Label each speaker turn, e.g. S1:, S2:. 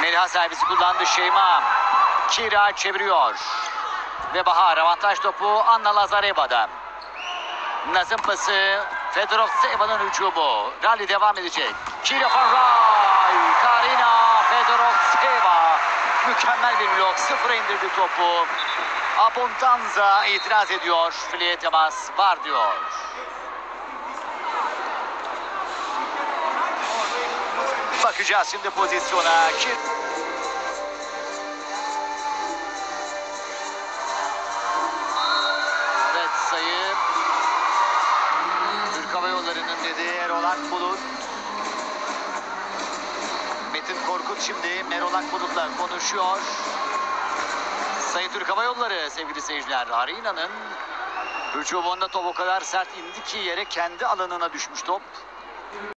S1: Meliha servisi kullandı Şeyma. Kira çeviriyor. Ve Bahar avantaj topu Anna Lazareva'da. Nazım pası Fedorov Seva'nın hücumu. Rally devam edecek. Kira Farray. Karina Fedorov Seva. Mükemmel bir blok. Sıfıra indirdi topu. Abundanza itiraz ediyor. Fileye temas var diyor. Bakacağız şimdi pozisyona. Kim? Evet sayı. Türk Hava Yolları'nın dediği Erol Akbulut. Metin Korkut şimdi Merol Akbulut'la konuşuyor. Sayın Türk Hava Yolları sevgili seyirciler. Arina'nın hücumunda top o kadar sert indi ki yere kendi alanına düşmüş top.